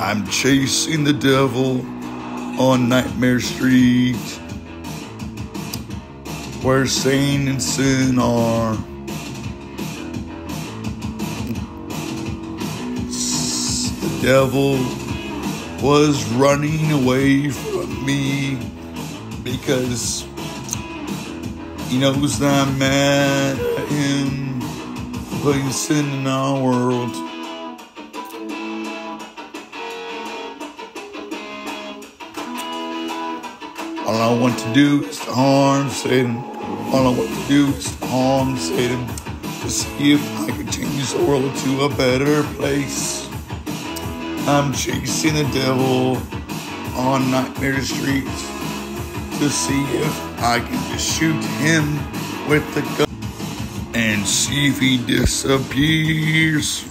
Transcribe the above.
I'm chasing the devil on Nightmare Street, where Satan and sin are. The devil was running away from me because he knows that I'm mad at him putting sin in our world. All I want to do is to harm Satan. All I want to do is harm Satan to see if I can change the world to a better place. I'm chasing the devil on Nightmare Street to see if I can just shoot him with the gun and see if he disappears.